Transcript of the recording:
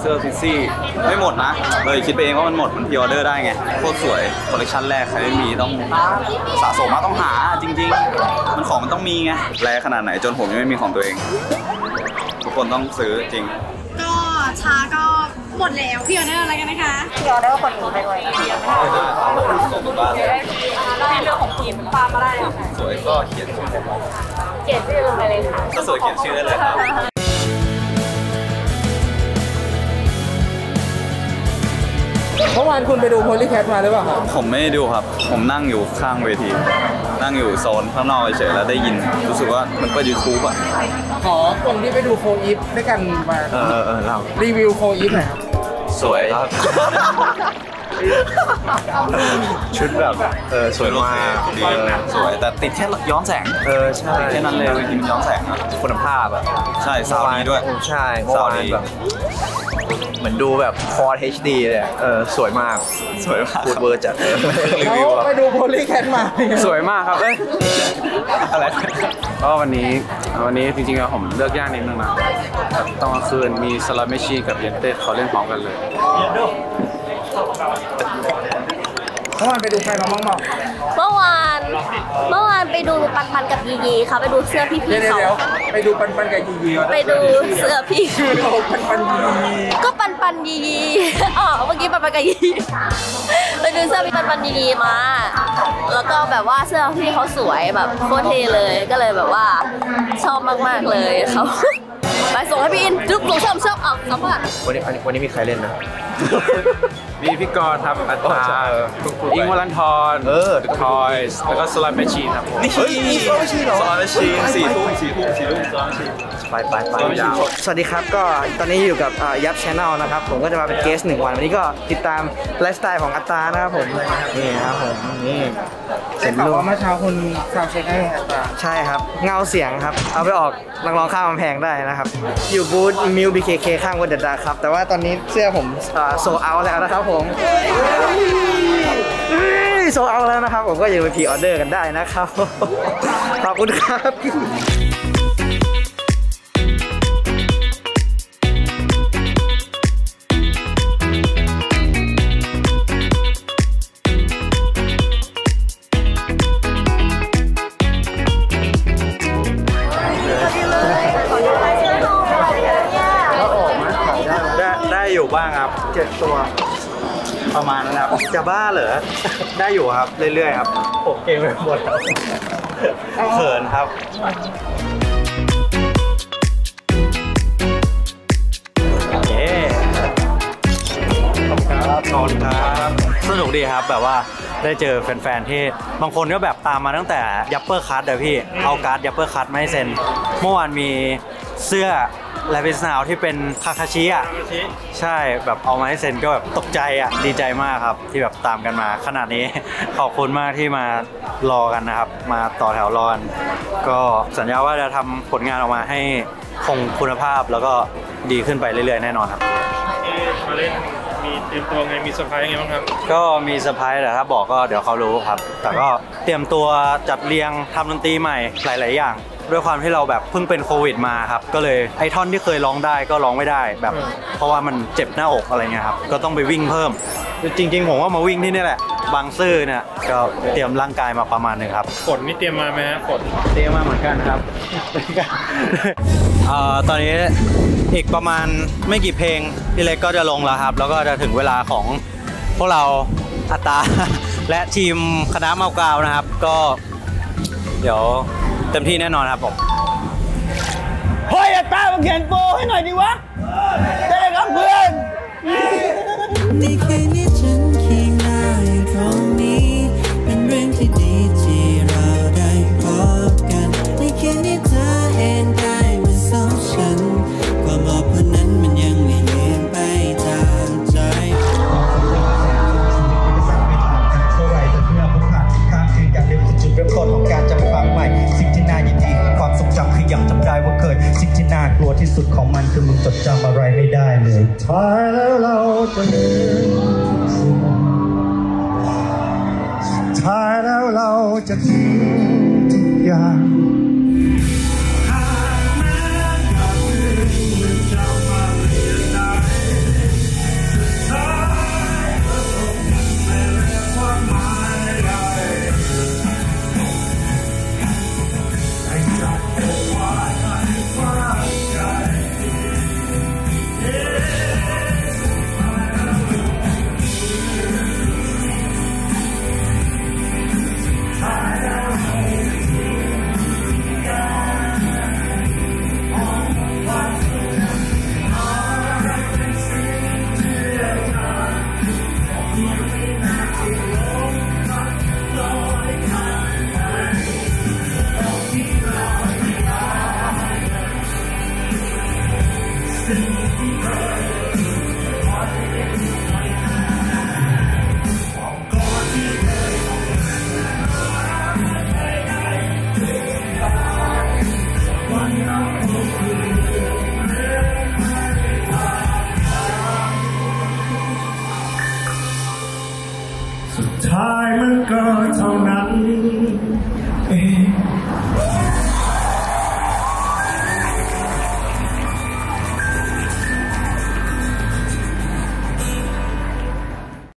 เสื้อซิซี่ไม่หมดนะ เลยคิดไปเองว่ามันหมด มันพ r ออเดอร์ได้ไง โคตรสวยคอลเลคชันแรกใครไม่มีต้องสะสมมาต้องหาจริง ๆ มันของมันต้องมีไงแรงขนาดไหนจนผมยังไม่มีของตัวเอง ทุกคนต้องซื้อจริง ก็ช้าก็หมดแล้วพี่ออเดอร์อะไรกันนะคะพี่ออเดอร์คนนี้ไปด้วยส่งถึงบ้านเลยได้เรื่องของทีมความมาได้ค่ะสวยก็เขียนชื่อเขียนชื่อลงไปเลยค่ะก็สวยเขียนชื่อได้เลยครับ วานคุณไปดูโพลีแคทมาหรือเปล่าครับผมไม่ได้ดูครับ ผมนั่งอยู่ข้างเวที นั่งอยู่โซนข้างนอกเฉยๆแล้วได้ยิน รู้สึกว่ามันเปิดยูทูบอะ ขอคนที่ไปดู4EVE ด้วยกันมาเออเออเรารีวิว 4EVE หน่อยครับ สวยครับ ชุดแบบเออสวยมากดีสวยแต่ติดแค่ย้อนแสง เออใช่แค่นั้นเลยเวทีมันย้อนแสงอะคุณภาพอะ ใช่ sound ดีด้วย ใช่เมื่อวานซาวด์ดีแบบ เหมือนดูแบบคอร์ HD เลยอะเออสวยมากสวยมากพูดเวอร์จัดเลยรีเขาวิวอะ ไปดูโพลีแคทมา สวยมากครับเอ้ยอะไร ก็วันนี้วันนี้จริงๆแล้วผมเลือกยากนิดนึงนะแบบตอนกลางคืนมี Slot Machine กับ Yented เขาเล่นพร้อมกันเลยเมื่อวานไปดูใครมาบ้างบอกเมื่อวาน เมื่อวานไปดูปันปันกับยียีค่ะไปดูเสื้อพี่เดี๋ยวๆเขาเดี๋ยวไปดูปันปันกับยียีก่อนไปดูเสื้อพี่คือเราปันปันยียีก็ปันปันยียีอ๋อเมื่อกี้ปันปันกับยียีไปดูเสื้อพี่ปันปันยียีมา แล้วก็แบบว่าเสื้อพี่เขาสวยแบบโคตรเท่เลยก็เลยแบบว่าชอบมากๆเลยเขาไปส่งให้พี่อินจุ๊บหนูชอบชอบเอาสัมภาษณ์วันนี้วันนี้มีใครเล่นนะ มีพี่กรณ์ครับอัตโอ้ตาใช่อิงวัลันทอนเออทอยส์แล้วก็สลัดเมชีครับผมนี่เฮ้ยนี่ซ้อมไม่ใช่เหรอซ้อมไม่ชีสี่ทุ่มสี่ทุ่มสี่ทุ่มซ้อมไม่ชีไปไปไปยาวสวัสดีครับก็ตอนนี้อยู่กับอ่ายับชาแนลนะครับ ผมก็จะมาเป็นเกสหนึ่งวัน วันนี้ก็ติดตามไลฟ์สไตล์ของอัตตานะครับผมนี่ครับผมนี่ เห็นบอกว่าเมื่อเช้าคุณซาวด์เช็คให้อัตราใช่ครับ เงาเสียงครับ เอาไปออกนักร้องข้ามกำแพงได้นะครับ อยู่บูธมิวบีเคเคข้างวันเดดาครับ แต่ว่าตอนนี้เสื้อผมโซเอาแล้วนะครับผมโซเอาแล้วนะครับ ผมก็อย่าไป pre-order กันได้นะครับ ขอบคุณครับ จ็ดตัว ประมาณนั้นครับ จะบ้าเหรอ ได้อยู่ครับ เรื่อยๆครับผมเก่งไปหมดครับเขินครับเย้ขอบคุณครับขอบคุณครับสนุกดีครับแบบว่าได้เจอแฟนๆ ที่บางคนก็แบบตามมาตั้งแต่ YUPPERCUT เดี๋ยวพี่ เอาการ์ด YUPPERCUT มาให้เซ็น เมื่อวานมี เสื้อแลวิสนาวที่เป็นคาคาชิอะใช่แบบเอามาให้เซ็นก็แบบตกใจอะดีใจมากครับ ที่แบบตามกันมาขนาดนี้ ขอบคุณมากที่มารอกันนะครับ มาต่อแถวรอกันก็สัญญาว่าจะทำผลงานออกมาให้คงคุณภาพแล้วก็ดีขึ้นไปเรื่อยๆ แน่นอนครับมาเล่นมีเตรียมตัวไงมีเซอร์ไพรส์ไงบ้างครับ ก็มีเซอร์ไพรส์แหละครับบอกก็เดี๋ยวเขารู้ครับ แต่ก็เตรียมตัวจัดเรียงทำดนตรีใหม่หลาย ๆ อย่าง ด้วยความที่เราแบบเพิ่งเป็นโควิดมาครับ ก็เลยไอ้ท่อนที่เคยร้องได้ก็ร้องไม่ได้แบบ เพราะว่ามันเจ็บหน้าอกอะไรเงี้ยครับ ก็ต้องไปวิ่งเพิ่ม จริง ๆ ผมว่ามาวิ่งที่นี่แหละ บางซื่อเนี่ยก็เตรียมร่างกายมาประมาณหนึงครับฝนนี่เตรียมมาไหมฮะฝนเตรียมมาเหมือนกันครับเอ่อตอนนี้อีกประมาณไม่กี่เพลงพี่เล็กก็จะลงแล้วครับ แล้วก็จะถึงเวลาของพวกเราอัตตาและทีมคณะเมากาวนะครับ ก็เดี๋ยว เต็มที่แน่นอนครับผมเฮ้ยอัตตามาเขียนโปรให้หน่อยดิวะได้ครับเพื่อนในคืนนี้ฉั ว่าเคยสิ่งที่น่ากลัวที่สุดของมันคือมึงจดจำอะไรไม่ได้เลยท้ายแล้วเราจะเดินท้ายแล้วเราจะทิ้งทุกอย่าง สุดท้ายมันก็เท่านั้น